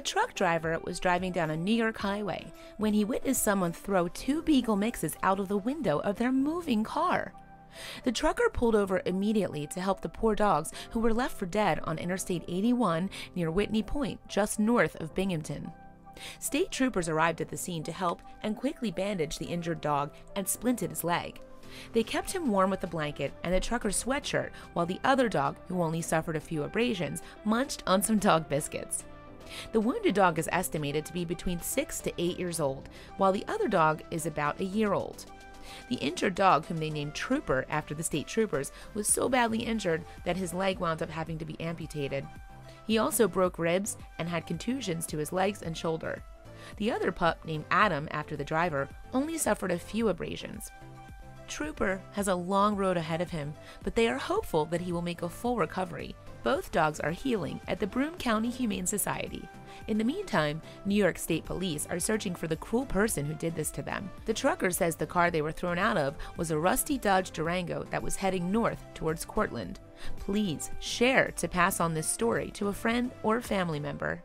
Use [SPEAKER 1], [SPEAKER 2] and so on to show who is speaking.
[SPEAKER 1] truck driver was driving down a New York highway when he witnessed someone throw two beagle mixes out of the window of their moving car. The trucker pulled over immediately to help the poor dogs who were left for dead on Interstate 81 near Whitney Point, just north of Binghamton. State troopers arrived at the scene to help and quickly bandaged the injured dog and splinted his leg. They kept him warm with a blanket and the trucker's sweatshirt while the other dog, who only suffered a few abrasions, munched on some dog biscuits. The wounded dog is estimated to be between 6 to 8 years old, while the other dog is about a year old. The injured dog, whom they named Trooper after the state troopers, was so badly injured that his leg wound up having to be amputated. He also broke ribs and had contusions to his legs and shoulder. The other pup, named Adam after the driver, only suffered a few abrasions. Trooper has a long road ahead of him, but they are hopeful that he will make a full recovery. Both dogs are healing at the Broome County Humane Society. In the meantime, New York State Police are searching for the cruel person who did this to them. The trucker says the car they were thrown out of was a rusty Dodge Durango that was heading north towards Cortland. Please share to pass on this story to a friend or family member.